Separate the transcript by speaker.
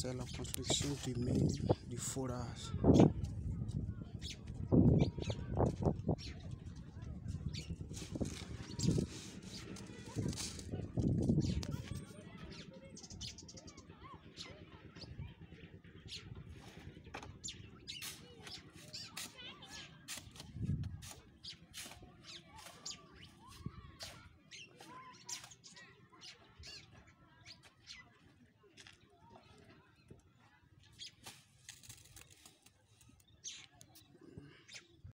Speaker 1: c'est la construction du mur du forage.